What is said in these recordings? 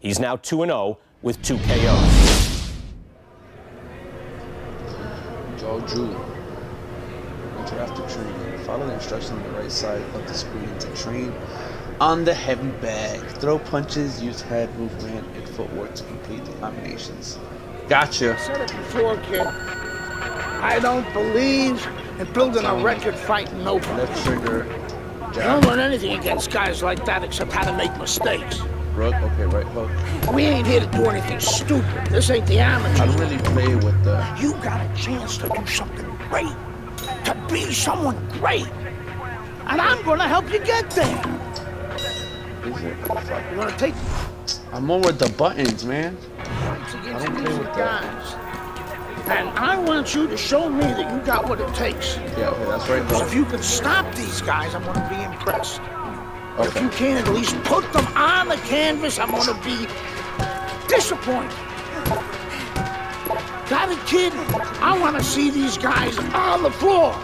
He's now 2 0 with two KOs. Joe Drew. Enter after training. Follow the instructions on the right side of the screen to train on the heavy bag. Throw punches, use head movement and footwork to complete the combinations. Gotcha. I said it before, kid. I don't believe in building a record fighting open. Left trigger. I don't learn anything against guys like that except how to make mistakes. Rook. Okay, right hook. We ain't here to do anything stupid. This ain't the I amateurs. don't really play with the. You got a chance to do something great. To be someone great. And I'm gonna help you get there. Is it? You wanna take I'm more with the buttons, man. I don't play with that. guys. And I want you to show me that you got what it takes. Yeah, okay, that's right Because if you can stop these guys, I'm gonna be impressed. If you can't at least put them on the canvas, I'm gonna be disappointed. Got it, kid? I wanna see these guys on the floor.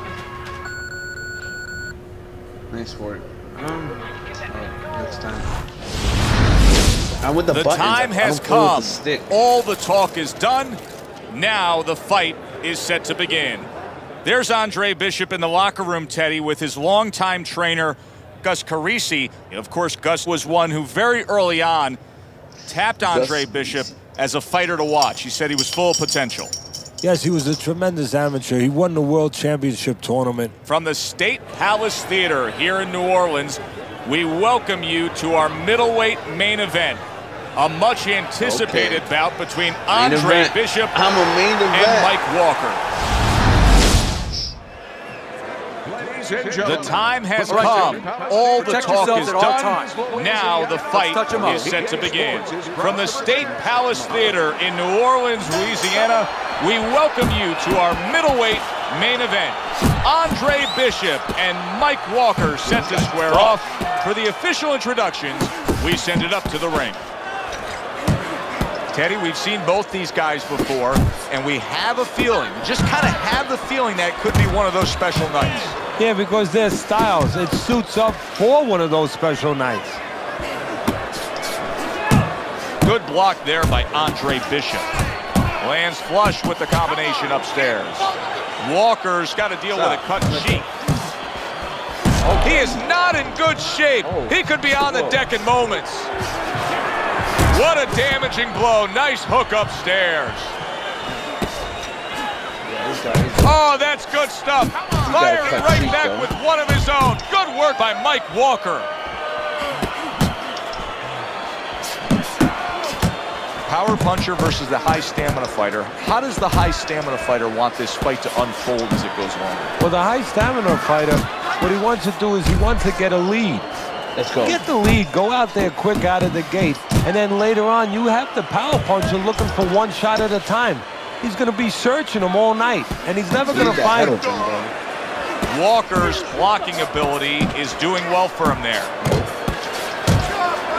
Nice work. Um, uh, next time. I'm with the, The buttons. time has don't come. The stick. All the talk is done. Now the fight is set to begin. There's Andre Bishop in the locker room, Teddy, with his longtime trainer, Gus Carisi. Of course, Gus was one who very early on tapped Andre Gus- Bishop as a fighter to watch. He said he was full of potential. Yes, he was a tremendous amateur. He won the World Championship tournament. From the State Palace Theater here in New Orleans, we welcome you to our middleweight main event. A much anticipated Okay. bout between Andre. Bishop I'm a main event. and Mike Walker. The time has All right, come. All the talk is all done. times. Now the fight touch 'em up. is set to begin. From the State Palace Theater in New Orleans, Louisiana, we welcome you to our middleweight main event. Andre Bishop and Mike Walker set to square off. For the official introductions, we send it up to the ring. Teddy, we've seen both these guys before, and we have a feeling, just kind of have the feeling that could be one of those special nights. Yeah, because their styles, it suits up for one of those special nights. Good block there by Andre Bishop. Lands flush with the combination upstairs. Walker's got to deal with a cut cheek. Oh, he is not in good shape. Oh. He could be on the deck in moments. What a damaging blow. Nice hook upstairs. This guy is- Oh, that's good stuff. Firing right cheek, back though. with one of his own. Good work by Mike Walker. Power puncher versus the high stamina fighter. How does the high stamina fighter want this fight to unfold as it goes on? Well, the high stamina fighter, what he wants to do is he wants to get a lead. Let's go. Get the lead, go out there quick out of the gate, and then later on you have the power puncher looking for one shot at a time. He's going to be searching him all night, and he's never going to find him. open. Walker's blocking ability is doing well for him there.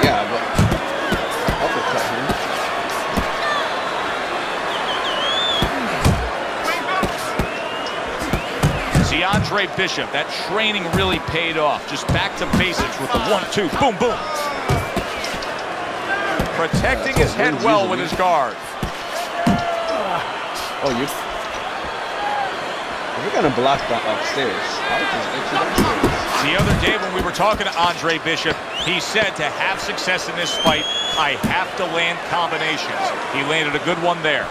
Yeah, but uppercut him. See Andre Bishop, that training really paid off. Just back to basics with the one-two, boom, boom. Protecting his head well with his guard. Oh, you. If you're gonna block that upstairs, I would just exit upstairs. The other day when we were talking to Andre Bishop, he said to have success in this fight, I have to land combinations. He landed a good one there.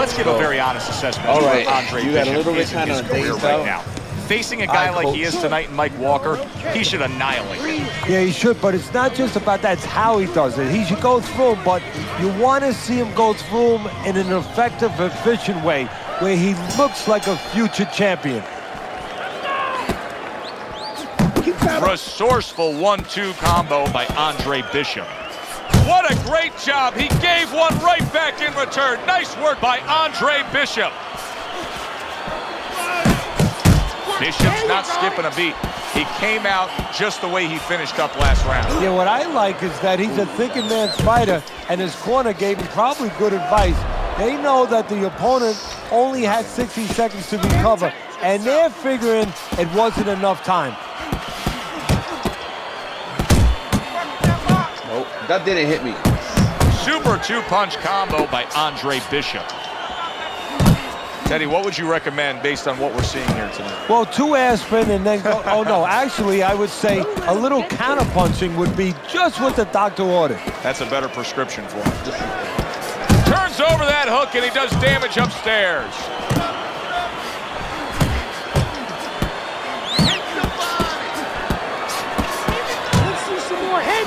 Let's give a very honest assessment All of where Andre you got a Bishop little bit is in kinda his career right out. now. Facing a guy All like right, he is tonight in Mike Walker, he should annihilate him. Yeah, he should, but it's not just about that. It's how he does it. He should go through him, but you want to see him go through him in an effective, efficient way where he looks like a future champion. Resourceful one-two combo by Andre Bishop. What a great job. He gave one right back in return. Nice work by Andre Bishop. Bishop's not skipping a beat. He came out just the way he finished up last round. Yeah, what I like is that he's a thinking man's fighter, and his corner gave him probably good advice. They know that the opponent only had 60 seconds to recover, and they're figuring it wasn't enough time. Nope. That didn't hit me. Super two-punch combo by Andre Bishop. Teddy, what would you recommend based on what we're seeing here tonight? Well, two aspirin and then go. Oh, no. Actually, I would say a little counterpunching would be just what the doctor ordered. That's a better prescription for him. Turns over that hook and he does damage upstairs. Let's see some more head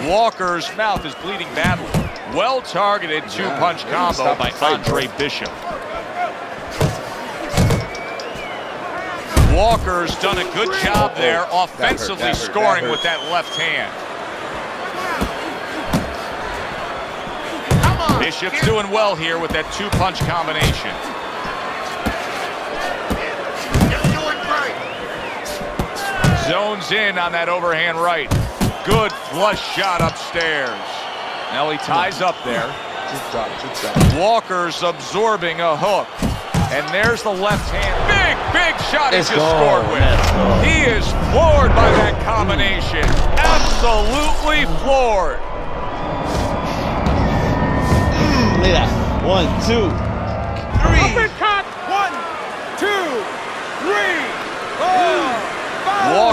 move. Walker's mouth is bleeding badly. Well-targeted two-punch combo by Andre Bishop. Walker's done a good job there, offensively that hurt, that scoring with that left hand. Bishop's doing well here with that two-punch combination. Zones in on that overhand right. Good flush shot upstairs. Now he ties up there. Just drop, just drop. Walker's absorbing a hook. And there's the left hand. Big, big shot he Let's just go, scored with. He is floored by that combination. Absolutely floored. Look at that. One, two,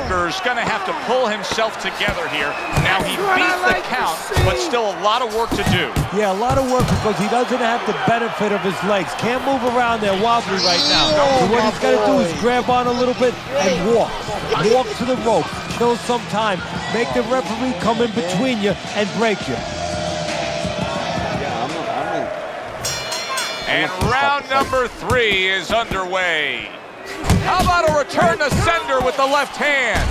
five. Walker's going to have to pull himself together here. Now he beat the count, but still a lot of work to do. Yeah, a lot of work because he doesn't have the benefit of his legs. Can't move around there wobbly right now. So what he's got to do is grab on a little bit and walk. Walk to the rope. Kill some time. Make the referee come in between you and break you. Yeah, I'm, I'm in. And round number three is underway. How about a return to sender with the left hand?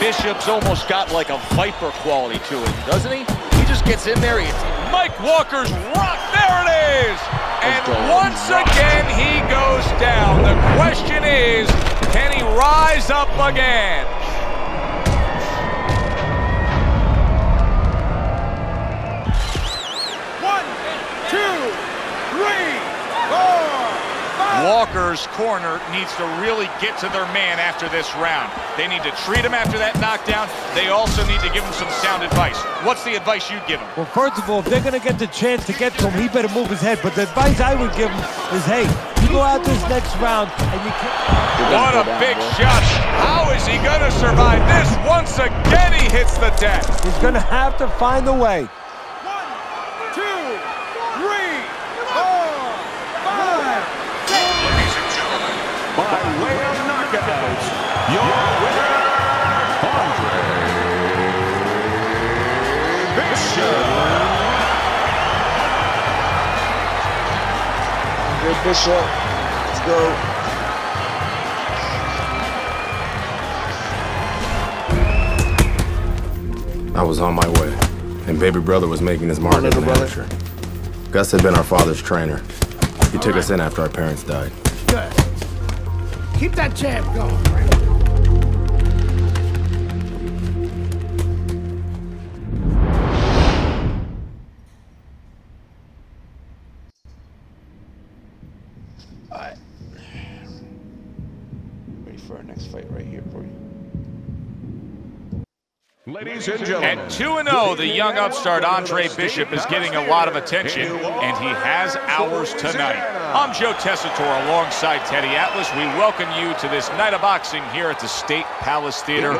Bishop's almost got like a viper quality to him, doesn't he? He just gets in there. He Mike Walker's rock. There it is. And once again, he goes down. The question is, can he rise up again? Walker's corner needs to really get to their man after this round. They need to treat him after that knockdown. They also need to give him some sound advice. What's the advice you give him? Well, first of all, if they're going to get the chance to get to him, he better move his head. But the advice I would give him is, hey, you go out this next round and you can't... What a big shot. How is he going to survive this? Once again, he hits the deck. He's going to have to find a way. Your winner, Andre Bishop. Good Bishop. Let's go. I was on my way, and baby brother was making his mark as little an brother. amateur. Gus had been our father's trainer. He took us in after our parents died. Good. Keep that jab going. Ladies and gentlemen. At 2-0, the young upstart Andre Bishop is getting a lot of attention, and he has ours tonight. I'm Joe Tessitore alongside Teddy Atlas. We welcome you to this night of boxing here at the State Palace Theater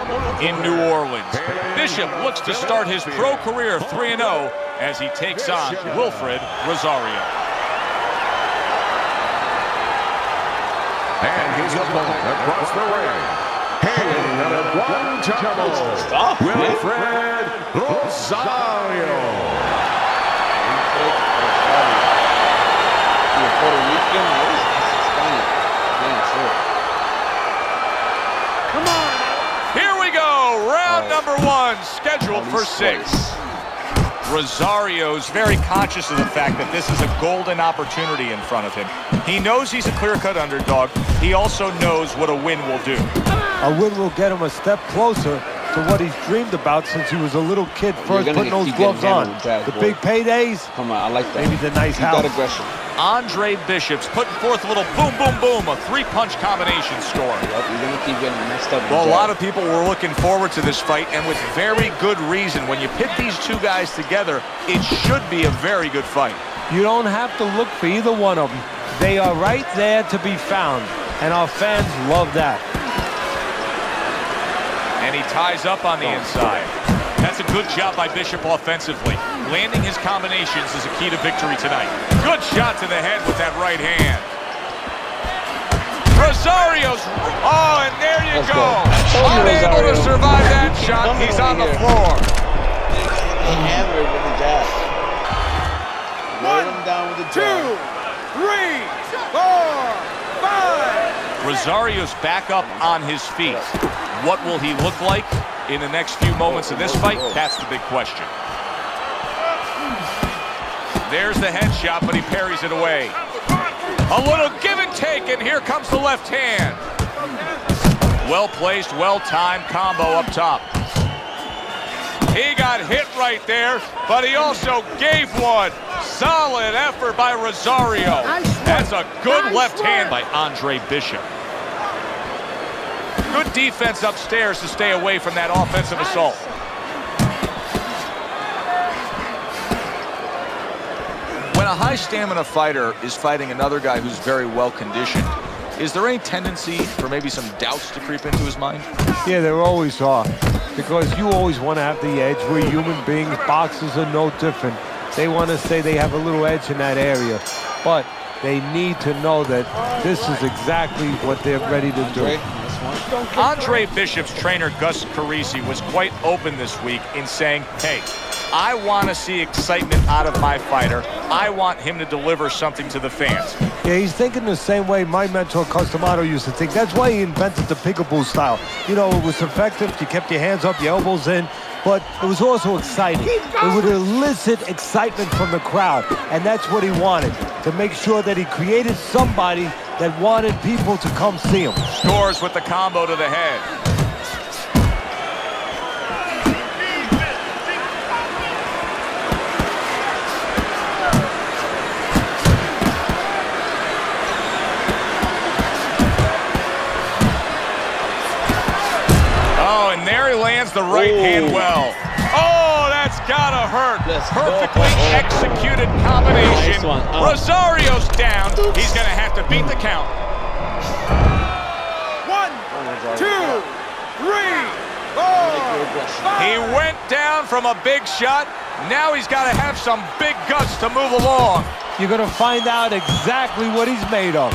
in New Orleans. Bishop looks to start his pro career 3-0 as he takes on Wilfred Rosario. And his opponent across the ring, hailing out of Guantanamo, Wilfred Rosario. Puerto Rican? What is Hispanic? Damn sure. Come on. Here we go, round oh. number one, scheduled for six. Rosario's very conscious of the fact that this is a golden opportunity in front of him. He knows he's a clear-cut underdog. He also knows what a win will do. A win will get him a step closer to what he's dreamed about since he was a little kid first gonna putting those gloves on. hammered The boy. big paydays, Come on, I like that. Maybe the nice Keep that house. aggression. Andre Bishop's putting forth a little boom, boom, boom, a three-punch combination score. Yep, you're gonna keep getting messed up. Well, a lot of people were looking forward to this fight, and with very good reason. When you pit these two guys together, it should be a very good fight. You don't have to look for either one of them. They are right there to be found, and our fans love that. And he ties up on the inside. That's a good job by Bishop offensively. Landing his combinations is a key to victory tonight. Good shot to the head with that right hand. Rosario's, oh, and there you Let's go. go. Unable to survive that shot. He's on the floor. He hammered with the jab. Laid him down with the jab. three, four, five. Rosario's back up on his feet. What will he look like in the next few moments of this fight? That's the big question. There's the headshot, but he parries it away. A little give and take, and here comes the left hand. Well-placed, well-timed combo up top. He got hit right there, but he also gave one. Solid effort by Rosario. That's a good left hand by Andre Bishop. Good defense upstairs to stay away from that offensive assault. When a high stamina fighter is fighting another guy who's very well conditioned, is there any tendency for maybe some doubts to creep into his mind? Yeah, there always are. Because you always want to have the edge. We're human beings. Boxers are no different. They want to say they have a little edge in that area. But they need to know that this is exactly what they're ready to do. Andre, Bishop's trainer, Gus Carisi, was quite open this week in saying, hey, I want to see excitement out of my fighter. I want him to deliver something to the fans. Yeah, he's thinking the same way my mentor Cus D'Amato used to think. That's why he invented the peekaboo style. You know, it was effective. You kept your hands up, your elbows in, but it was also exciting. It would elicit excitement from the crowd, and that's what he wanted, to make sure that he created somebody that wanted people to come see him. Scores with the combo to the head. Oh, and there he lands the right hand well. Oh, that's gotta hurt. Let's. Perfectly Oh. executed combination. Nice one. Oh. Rosario's down. He's gonna have to beat the count. One, two, three, four, He went down from a big shot. Now he's got to have some big guts to move along. You're going to find out exactly what he's made of.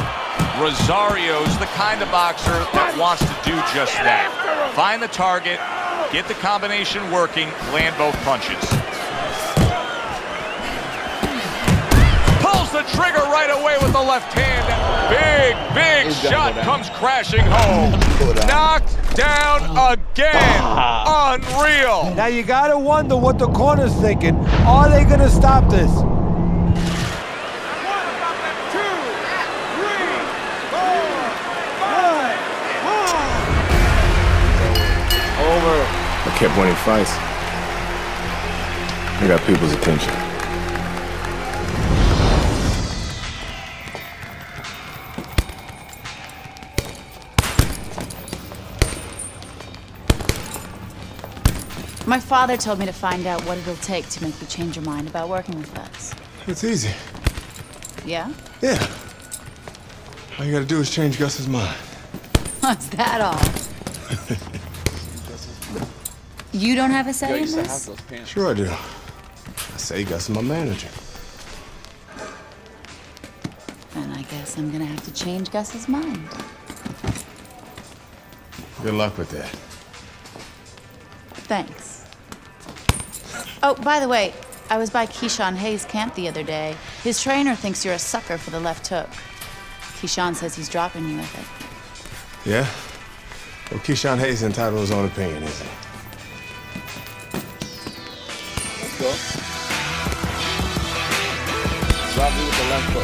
Rosario's the kind of boxer that wants to do just that. Find the target, get the combination working, land both punches. Pulls the trigger right away with the left hand. Big, big He's shot comes crashing home. Down. Knocked down again. Unreal. Now you got to wonder what the corner's thinking. Are they going to stop this? Kept winning fights. I got people's attention. My father told me to find out what it'll take to make you change your mind about working with us. It's easy. Yeah? Yeah. All you gotta do is change Gus's mind. Is that all? you don't have a say Yo, I in used have this? those pants. Sure I do. I say Gus is my manager. Then I guess I'm gonna have to change Gus's mind. Good luck with that. Thanks. Oh, by the way, I was by Keyshawn Hayes' camp the other day. His trainer thinks you're a sucker for the left hook. Keyshawn says he's dropping you with it. Yeah? Well, Keyshawn Hayes entitled his own opinion, isn't he? With the left.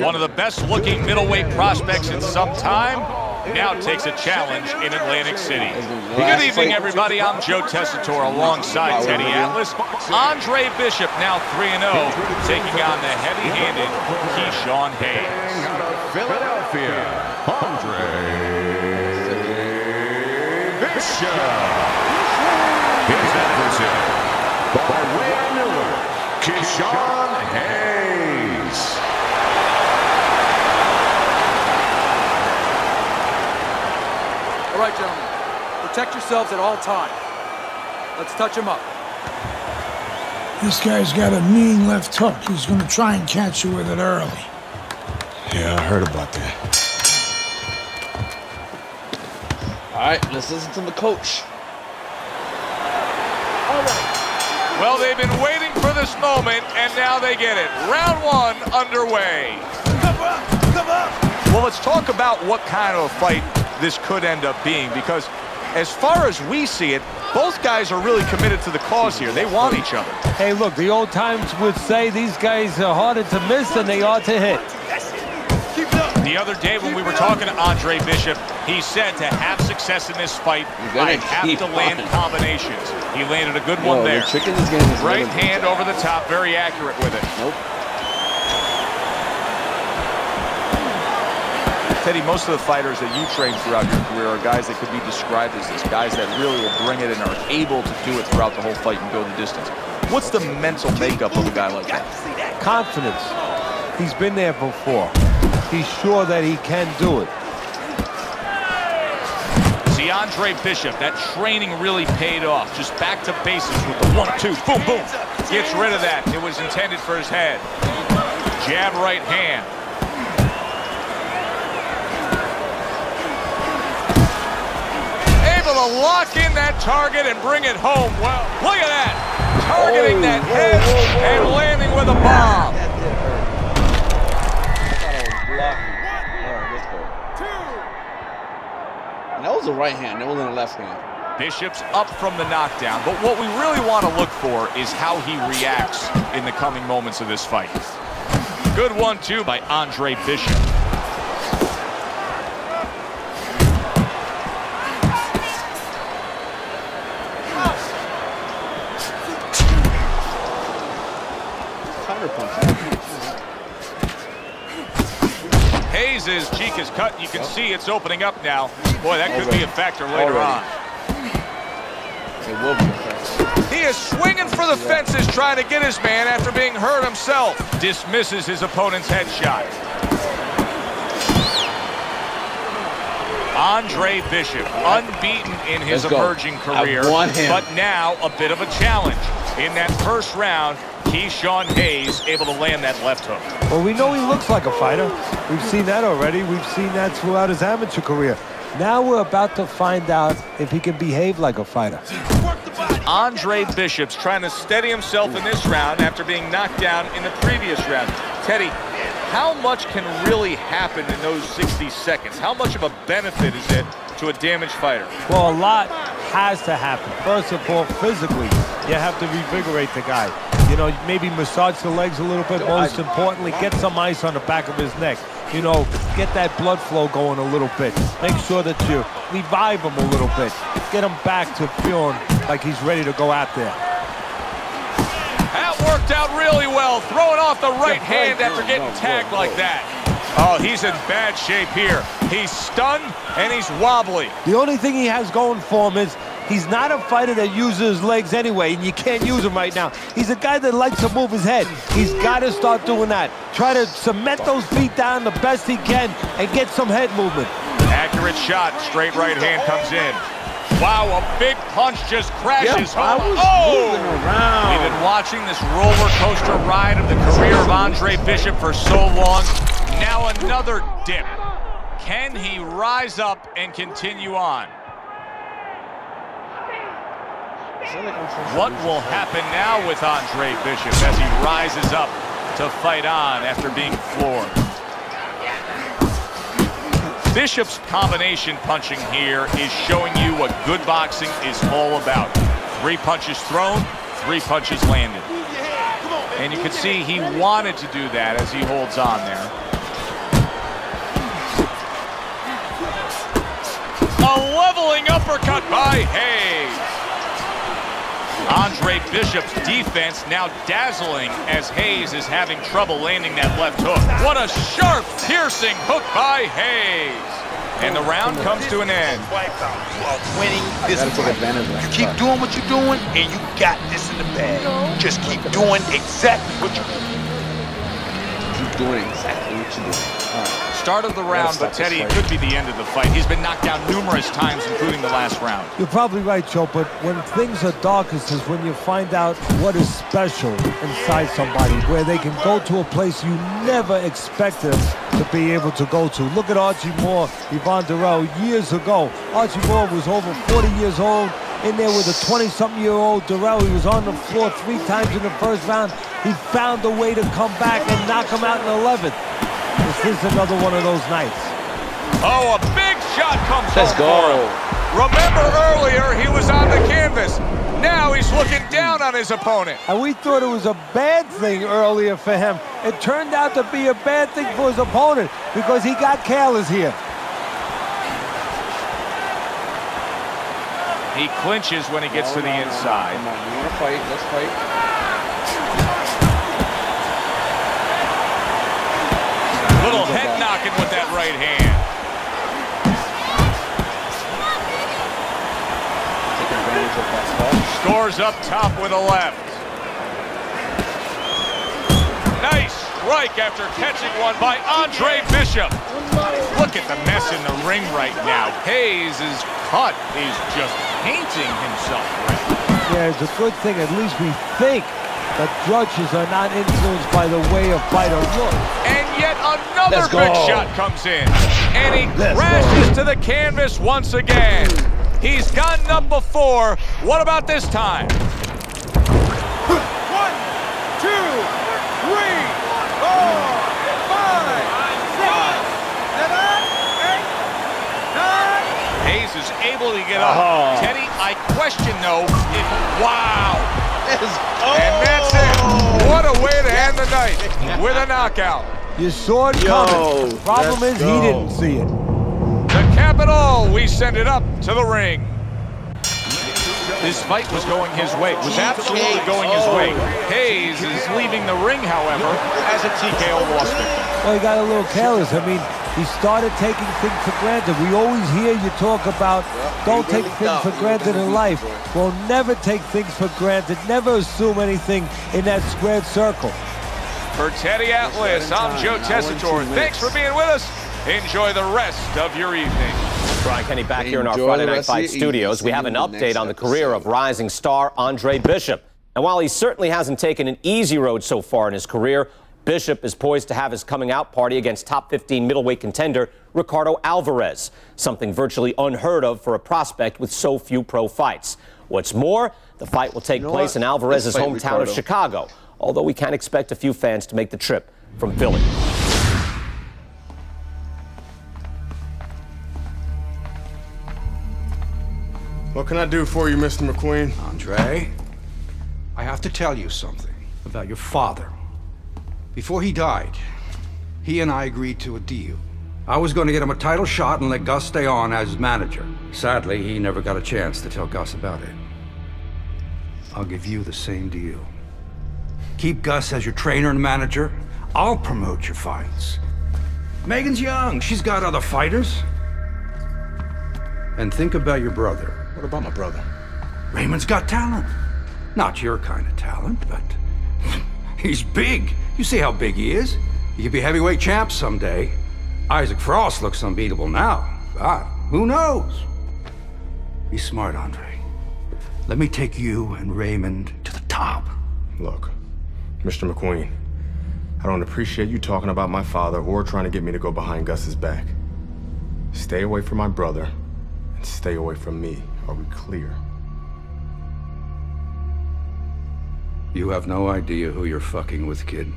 One of the best looking middleweight prospects in some time now takes a challenge in Atlantic City. Good evening, everybody. I'm Joe Tessitore alongside Teddy Atlas. Andre Bishop, now 3-0, taking on the heavy-handed Keyshawn Hayes. Philadelphia, Andre Bishop. His adversary, by way of Miller, Keyshawn Hayes. All right, gentlemen. Protect yourselves at all times. Let's touch him up. This guy's got a mean left hook. He's gonna try and catch you with it early. Yeah, I heard about that. All right, let's listen to the coach. Well, they've been waiting for this moment, and now they get it. Round one underway. Well, let's talk about what kind of a fight this could end up being, because as far as we see it, both guys are really committed to the cause here. They want each other. Hey, look, the old times would say these guys are harder to miss than they are to hit. The other day when we were talking to Andre Bishop, he said to have success in this fight, gotta I have to land on. combinations. He landed a good Yo, one there. the trick in this game is Right hand over the top, very accurate with it. Nope. Teddy, most of the fighters that you train throughout your career are guys that could be described as this, guys that really will bring it and are able to do it throughout the whole fight and go the distance. What's the mental makeup of a guy like that? Confidence. He's been there before. He's sure that he can do it. See, Andre Bishop, that training really paid off. Just back to basics with the one, two, boom, boom. Gets rid of that. It was intended for his head. Jab right hand. Able to lock in that target and bring it home. Well, look at that. Targeting oh, that head and landing with a bomb. That did hurt. I was blocking. All right, let's go. And that was a right hand. That wasn't a left hand. Bishop's up from the knockdown, but what we really want to look for is how he reacts in the coming moments of this fight. Good one, too, by Andre Bishop. Hayes' cheek is cut. You can see it's opening up now. Boy, that could be a factor later Already. on. It will be a fact. He is swinging for the fences trying to get his man after being hurt himself. Dismisses his opponent's headshot. Andre Bishop, unbeaten in his emerging career, but now a bit of a challenge. In that first round, Keyshawn Hayes able to land that left hook. Well, we know he looks like a fighter. We've seen that already. We've seen that throughout his amateur career. Now we're about to find out if he can behave like a fighter. Andre Bishop's trying to steady himself in this round after being knocked down in the previous round. Teddy, how much can really happen in those 60 seconds? How much of a benefit is it to a damaged fighter? Well, a lot has to happen. First of all, physically, you have to revigorate the guy. You know, maybe massage the legs a little bit. Most importantly, get some ice on the back of his neck. You know, get that blood flow going a little bit. Make sure that you revive him a little bit. Get him back to feeling like he's ready to go out there. That worked out really well, throwing off the right hand after getting tagged like that. Oh, he's in bad shape here. He's stunned and he's wobbly. The only thing he has going for him is he's not a fighter that uses his legs anyway, and you can't use him right now. He's a guy that likes to move his head. He's got to start doing that. Try to cement those feet down the best he can and get some head movement. Accurate shot, straight right hand comes in. Wow, a big punch just crashes Yep, I home. was Oh! We've been watching this roller coaster ride of the career of Andre Bishop for so long. Now another dip. Can he rise up and continue on? What will happen now with Andre Bishop as he rises up to fight on after being floored? Bishop's combination punching here is showing you what good boxing is all about. Three punches thrown, three punches landed. And you can see he wanted to do that as he holds on there. A leveling uppercut by Hayes. Andre Bishop's defense now dazzling as Hayes is having trouble landing that left hook. What a sharp, piercing hook by Hayes. And the round comes to an end. Winning this fight. You keep doing what you're doing, and you got this in the bag. Just keep doing exactly what you're doing. Keep doing exactly what you're doing start of the round, but Teddy, it could be the end of the fight. He's been knocked out numerous times, including the last round. You're probably right, Joe, but when things are darkest is when you find out what is special inside somebody, where they can go to a place you never expected to be able to go to. Look at Archie Moore, Yvon Durelle, years ago. Archie Moore was over 40 years old, in there with a 20-something-year-old Durelle. He was on the floor three times in the first round. He found a way to come back and knock him out in 11th. Here's another one of those nights. Oh, a big shot comes Let's go. Remember earlier, he was on the canvas. Now he's looking down on his opponent. And we thought it was a bad thing earlier for him. It turned out to be a bad thing for his opponent because he got careless here. He clinches when he gets no, to the no, inside. No, no. You want to fight. Let's fight. Right hand. Take advantage of that spot. Scores up top with a left. Nice strike after catching one by Andre Bishop. Look at the mess in the ring right now. Hayes' is cut He's just painting himself. Yeah, it's a good thing. At least we think that judges are not influenced by the way a fighter looks. And yet another Let's go. big shot comes in. And he Let's crashes to the canvas once again. He's gotten up before. What about this time? One, two, three, four, five, six, seven, eight, nine. Hayes is able to get up. Oh. Teddy, I question though if wow. Let's. And that's it. What a way to end the night with a knockout. You saw it Yo, coming. Problem let's is he didn't see it. The Capitol, we send it up to the ring. This fight was going his way. It was absolutely going his way. Hayes is leaving the ring, however, as a TKO loss victim. Well, he got a little careless. I mean, he started taking things for granted. We always hear you talk about don't take things for granted in life. Well, never take things for granted. Never assume anything in that squared circle. For Teddy Atlas, I'm Joe Tessitore. Thanks for being with us. Enjoy the rest of your evening. Brian Kenny back here in our Friday Night Fight studios. We have an you in the update on the career of rising star Andre Bishop. And while he certainly hasn't taken an easy road so far in his career, Bishop is poised to have his coming out party against top 15 middleweight contender Ricardo Alvarez, something virtually unheard of for a prospect with so few pro fights. What's more, the fight will take know place what? in Alvarez's Let's fight hometown of Chicago, although we can't expect a few fans to make the trip from Philly. What can I do for you, Mr. McQueen? Andre, I have to tell you something about your father. Before he died, he and I agreed to a deal. I was going to get him a title shot and let Gus stay on as manager. Sadly, he never got a chance to tell Gus about it. I'll give you the same deal. Keep Gus as your trainer and manager. I'll promote your fights. Megan's young. She's got other fighters. And think about your brother. What about my brother? Raymond's got talent. Not your kind of talent, but he's big. You see how big he is. He could be heavyweight champ someday. Isaac Frost looks unbeatable now. God, who knows? Be smart, Andre. Let me take you and Raymond to the top. Look, Mr. McQueen, I don't appreciate you talking about my father or trying to get me to go behind Gus's back. Stay away from my brother and stay away from me. Are we clear? You have no idea who you're fucking with, kid.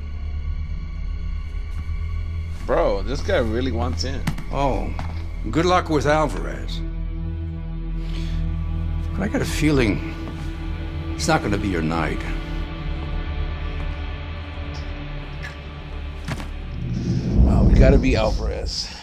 Bro, this guy really wants in. Oh, good luck with Alvarez. But I got a feeling it's not going to be your night. Uh, we got to be Alvarez.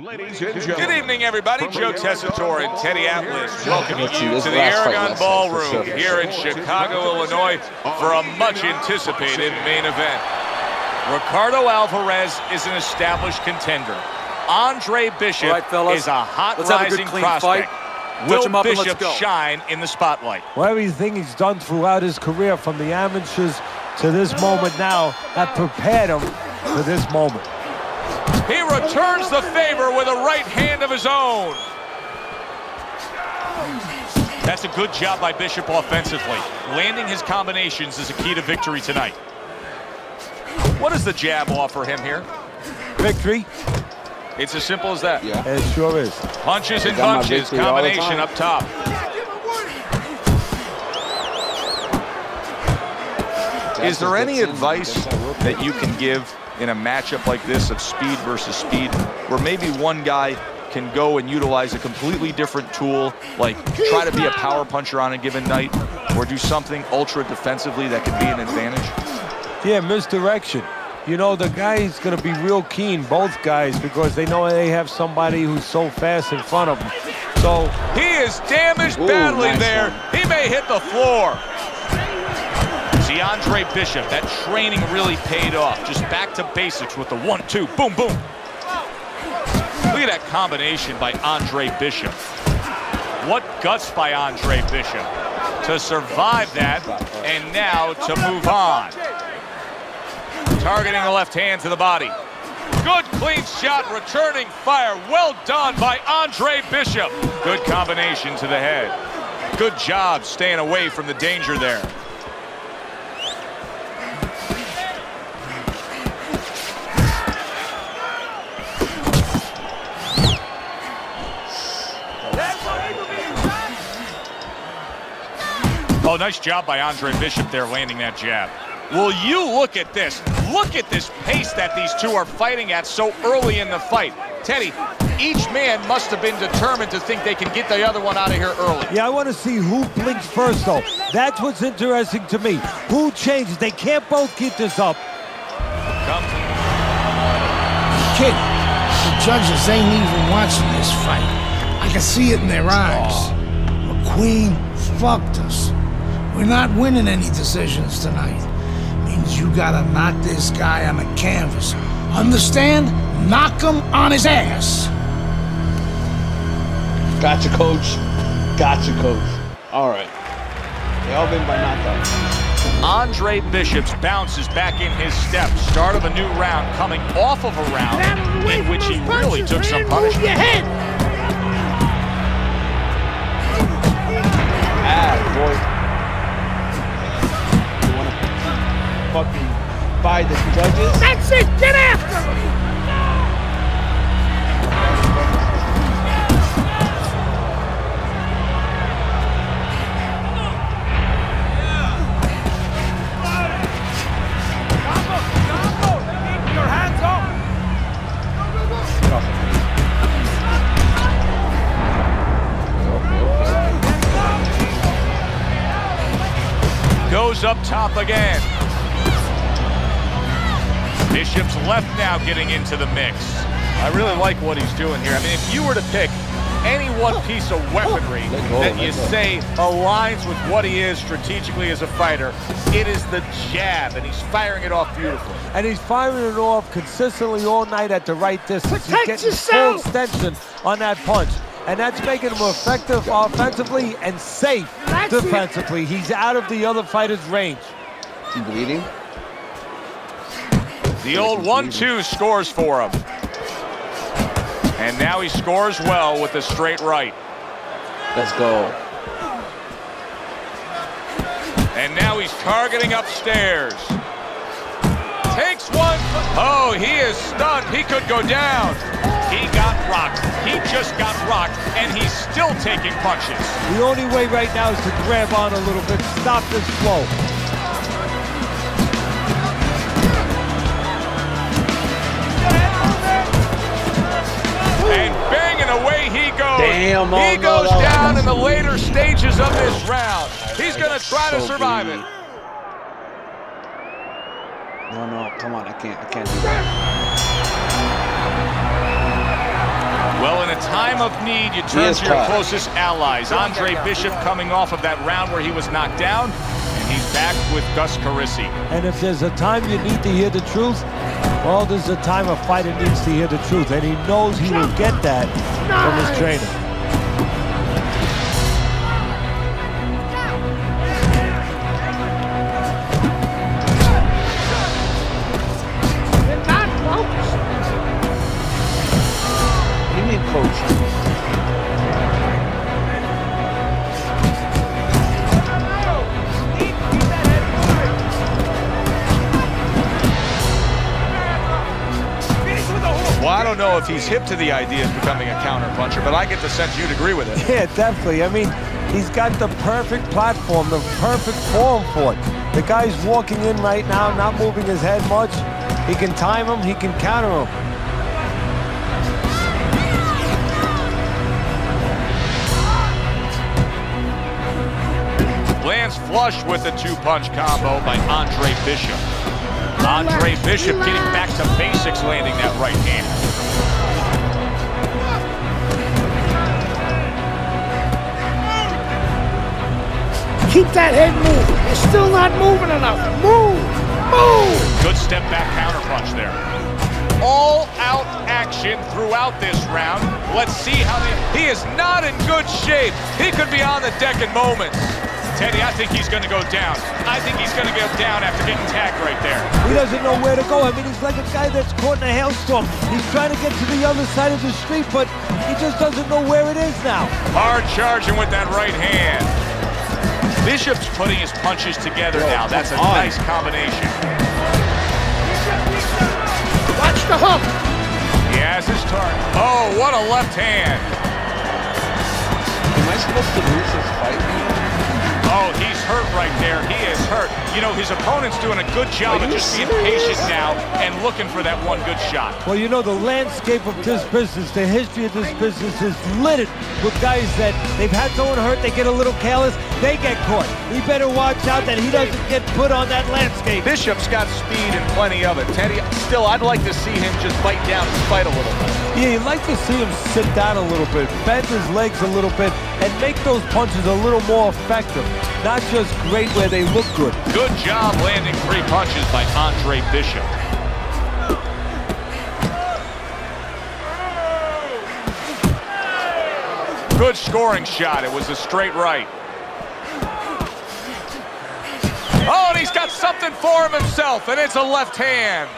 Ladies and gentlemen. Good evening, everybody. Joe Tessitore and Teddy Atlas welcoming you to the Aragon Ballroom here in Chicago, Illinois for a much anticipated main event. Ricardo Alvarez is an established contender. Andre Bishop right, is a hot let's rising a prospect. Fight. Will him up Bishop shine in the spotlight? Well, everything he's done throughout his career, from the amateurs to this moment now, that prepared him for this moment. He returns the favor with a right hand of his own. That's a good job by Bishop offensively. Landing his combinations is a key to victory tonight. What does the jab offer him here? Victory. It's as simple as that. Yeah. It sure is. Punches and punches, combination up top. Is there any advice that you can give in a matchup like this of speed versus speed, where maybe one guy can go and utilize a completely different tool, like try to be a power puncher on a given night, or do something ultra defensively that can be an advantage? Yeah, misdirection. You know, the guy's going to be real keen, both guys, because they know they have somebody who's so fast in front of them. So he is damaged Ooh, badly nice there. One. He may hit the floor. DeAndre Bishop, that training really paid off. Just back to basics with the one-two, boom, boom. Look at that combination by Andre Bishop. What guts by Andre Bishop to survive that and now to move on. Targeting the left hand to the body. Good clean shot, returning fire. Well done by Andre Bishop. Good combination to the head. Good job staying away from the danger there. Oh, nice job by Andre Bishop there landing that jab. Will you look at this? Look at this pace that these two are fighting at so early in the fight. Teddy, each man must have been determined to think they can get the other one out of here early. Yeah, I want to see who blinks first, though. That's what's interesting to me. Who changes? They can't both keep this up. Come. Kid, the judges ain't even watching this fight. I can see it in their eyes. McQueen fucked us. We're not winning any decisions tonight. Means you gotta knock this guy on the canvas. Understand? Knock him on his ass. Gotcha, coach. Gotcha, coach. All right. They all been by knockout. Andre Bishop's bounces back in his step. Start of a new round coming off of a round in which he really took some punishment. Ah, boy. Fucking by the judges. That's it! Get after him! Goes up top again. Bishop's left now getting into the mix. I really like what he's doing here. I mean, if you were to pick any one piece of weaponry that you say aligns with what he is strategically as a fighter, it is the jab, and he's firing it off beautifully. And he's firing it off consistently all night at the right distance. Protect he's getting yourself. full extension on that punch. And that's making him effective offensively and safe that's defensively. It. He's out of the other fighter's range. Is he bleeding? The old one-two scores for him. And now he scores well with the straight right. Let's go. And now he's targeting upstairs. Takes one. Oh, he is stunned. He could go down. He got rocked. He just got rocked, and he's still taking punches. The only way right now is to grab on a little bit, stop this flow. And banging away he goes. Damn, oh, he oh, goes no, no. down in the later stages of this round. He's going to try to survive bleedy. it. No, no, come on, I can't, I can't do that. Well, in a time of need, you turn to your caught. closest allies. Andre Bishop coming off of that round where he was knocked down, and he's back with Gus Carisi. And if there's a time you need to hear the truth, well, this is a time a fighter needs to hear the truth. And he knows he will get that from his trainer. He's hip to the idea of becoming a counterpuncher, but I get the sense you'd agree with it. Yeah, definitely. I mean, he's got the perfect platform, the perfect form for it. The guy's walking in right now, not moving his head much. He can time him, he can counter him. Lands flush with a two-punch combo by Andre Bishop. Andre Bishop getting back to basics, landing that right hand. Keep that head moving. You're still not moving enough. Move! Move! Good step back counterpunch there. All out action throughout this round. Let's see how they. He is not in good shape. He could be on the deck in moments. Teddy, I think he's going to go down. I think he's going to go down after getting tagged right there. He doesn't know where to go. I mean, he's like a guy that's caught in a hailstorm. He's trying to get to the other side of the street, but he just doesn't know where it is now. Hard charging with that right hand. Bishop's putting his punches together now. That's a on. nice combination. Watch the hook. He has his turn. Oh, what a left hand. Am I supposed to lose this fight? Oh, he's hurt right there. He is hurt. You know, his opponent's doing a good job Are of you just being patient now and looking for that one good shot. Well, you know, the landscape of this business, the history of this business is littered with guys that they've had someone hurt, they get a little careless, they get caught. He better watch out that he doesn't get put on that landscape. Bishop's got speed and plenty of it. Teddy, still, I'd like to see him just bite down and fight a little bit. Yeah, you'd like to see him sit down a little bit, bend his legs a little bit, and make those punches a little more effective. Not just great where they look good. Good job landing three punches by Andre Bishop. Good scoring shot. It was a straight right. Oh, and he's got something for him himself, and it's a left hand.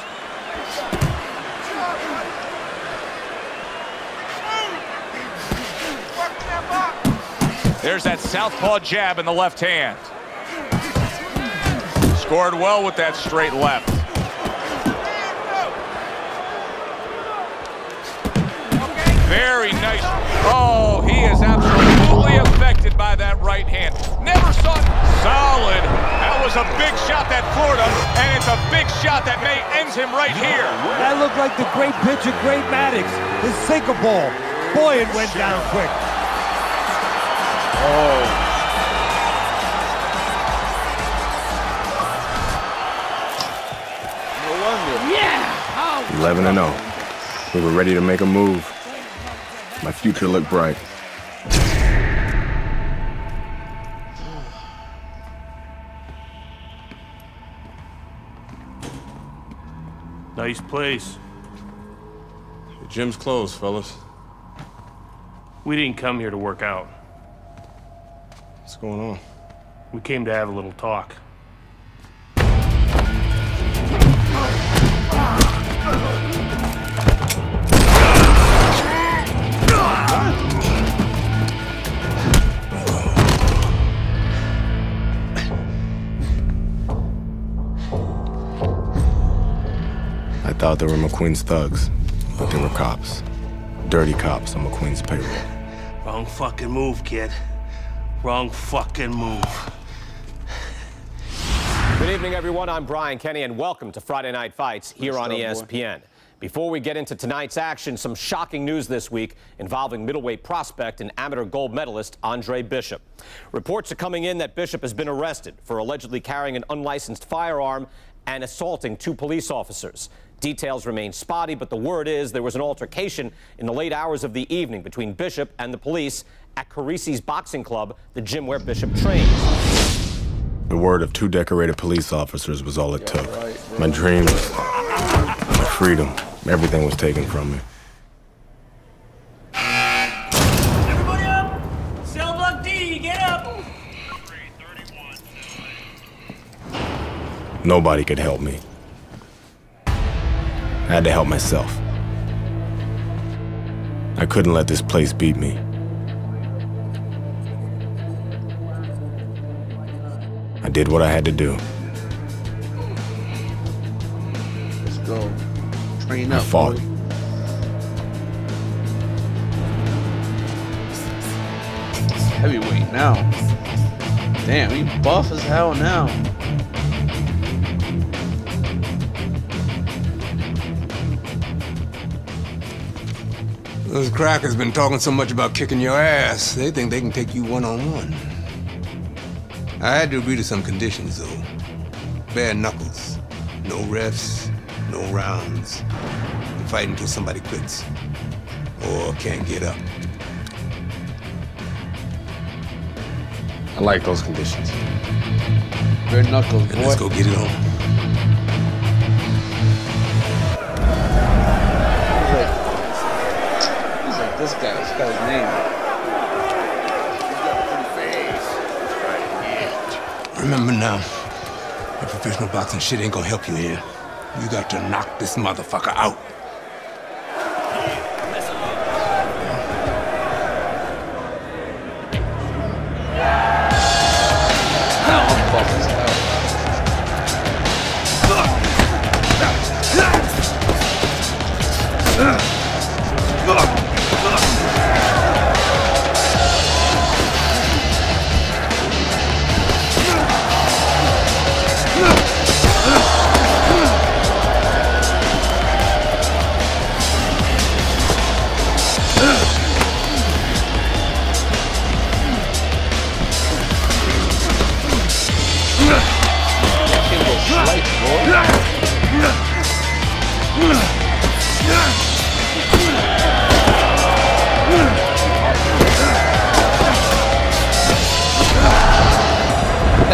There's that southpaw jab in the left hand. Scored well with that straight left. Very nice. Oh, he is absolutely affected by that right hand. Never saw it. Solid. That was a big shot that floored him, and it's a big shot that may ends him right here. That looked like the great pitcher, Greg Maddux, his sinker ball. Boy, it went down quick. Oh. No wonder. Yeah! Oh, 11 and 0. We were ready to make a move. My future looked bright. Nice place. The gym's closed, fellas. We didn't come here to work out. What's going on? We came to have a little talk. I thought they were McQueen's thugs, but they were cops. Dirty cops on McQueen's payroll. Wrong fucking move, kid. Wrong fucking move. Good evening, everyone. I'm Brian Kenny, and welcome to Friday Night Fights here on E What's boy? ESPN. Before we get into tonight's action, some shocking news this week involving middleweight prospect and amateur gold medalist Andre Bishop. Reports are coming in that Bishop has been arrested for allegedly carrying an unlicensed firearm and assaulting two police officers. Details remain spotty, but the word is there was an altercation in the late hours of the evening between Bishop and the police at Carisi's Boxing Club, the gym where Bishop trains. The word of two decorated police officers was all it took. My dreams, my freedom, everything was taken from me. Everybody up! Cell block D, get up! Nobody could help me. I had to help myself. I couldn't let this place beat me. Did what I had to do. Let's go. Train I up. fought. boy. Heavyweight now. Damn, he buff as hell now. Those crackers been talking so much about kicking your ass, they think they can take you one on one. I had to agree to some conditions, though. Bare knuckles. No refs, no rounds. You fight until somebody quits. Or can't get up. I like those conditions. Bare knuckles, And let's go get it on. He's like this guy. This guy's name. Remember now, that professional boxing shit ain't gonna help you here. You got to knock this motherfucker out.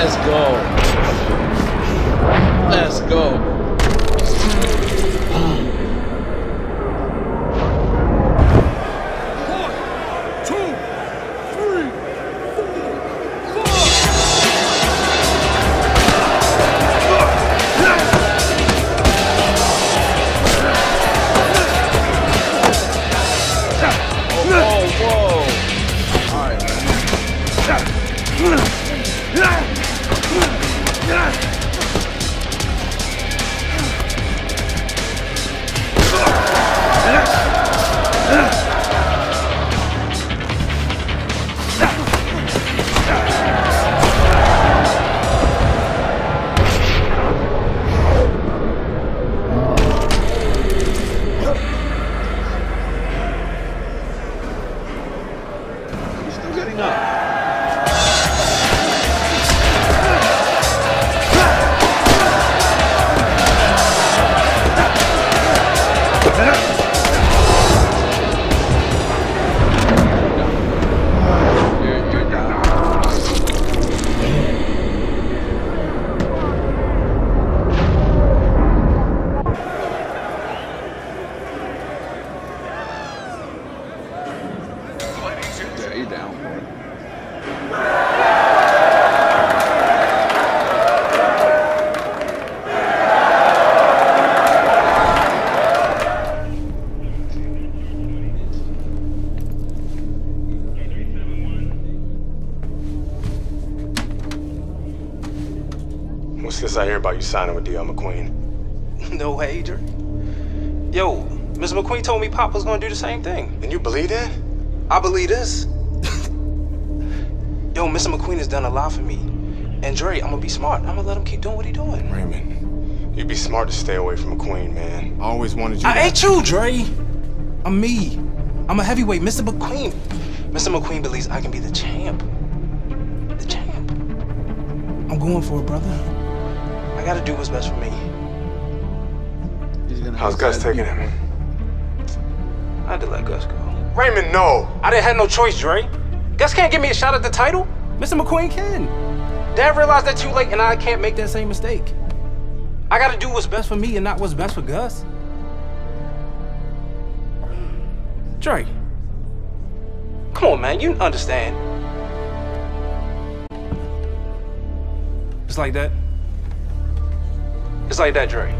Let's go. Let's go. About you signing with D.L. McQueen? No way, Adrian. Yo, Miss McQueen told me Pop was gonna do the same thing. And you believe that? I believe this. Yo, Mr. McQueen has done a lot for me. And Dre, I'm gonna be smart. I'm gonna let him keep doing what he doing. Raymond, You'd be smart to stay away from McQueen, man. I always wanted you I to... ain't you, Dre. I'm me. I'm a heavyweight, Mr. McQueen. Mr. McQueen believes I can be the champ. The champ. I'm going for it, brother. I gotta do what's best for me. How's Gus taking him? I had to let Gus go. Raymond, no! I didn't have no choice, Dre. Gus can't give me a shot at the title. Mr. McQueen can. Dad realized that too late, and I can't make that same mistake. I gotta do what's best for me and not what's best for Gus. Dre. Come on, man. You understand. Just like that. It's like that, Dre.